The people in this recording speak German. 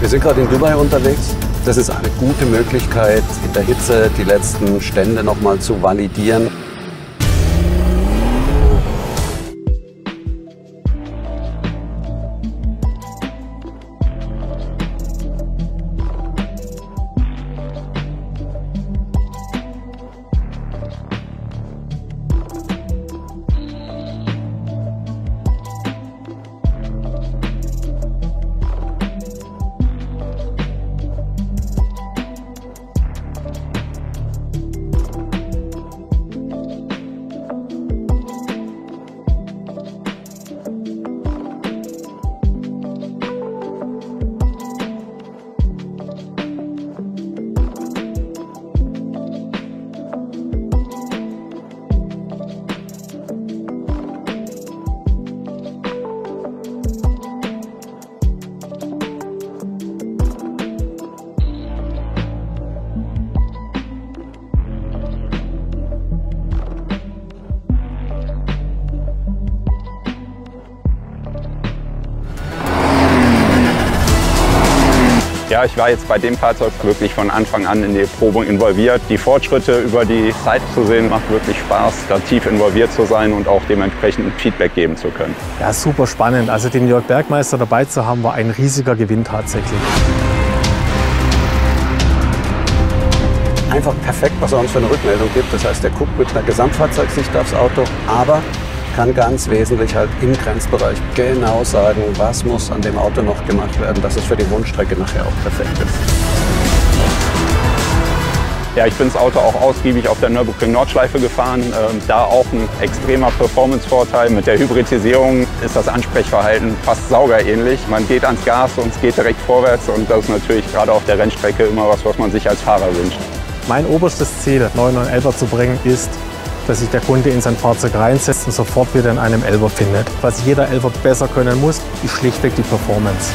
Wir sind gerade in Dubai unterwegs. Das ist eine gute Möglichkeit, in der Hitze die letzten Stände noch mal zu validieren. Ja, ich war jetzt bei dem Fahrzeug wirklich von Anfang an in die Erprobung involviert. Die Fortschritte über die Zeit zu sehen, macht wirklich Spaß, da tief involviert zu sein und auch dementsprechend Feedback geben zu können. Ja, super spannend. Also den Jörg Bergmeister dabei zu haben, war ein riesiger Gewinn tatsächlich. Einfach perfekt, was er uns für eine Rückmeldung gibt. Das heißt, er guckt mit einer Gesamtfahrzeugsicht aufs Auto, aber kann ganz wesentlich halt im Grenzbereich genau sagen, was muss an dem Auto noch gemacht werden, dass es für die Wunschstrecke nachher auch perfekt ist. Ja, ich bin das Auto auch ausgiebig auf der Nürburgring Nordschleife gefahren. Ähm, da auch ein extremer Performance-Vorteil. Mit der Hybridisierung ist das Ansprechverhalten fast saugerähnlich. Man geht ans Gas und es geht direkt vorwärts und das ist natürlich gerade auf der Rennstrecke immer was, was man sich als Fahrer wünscht. Mein oberstes Ziel, 911 zu bringen, ist, dass sich der Kunde in sein Fahrzeug reinsetzt und sofort wieder in einem Elber findet. Was jeder Elber besser können muss, ist schlichtweg die Performance.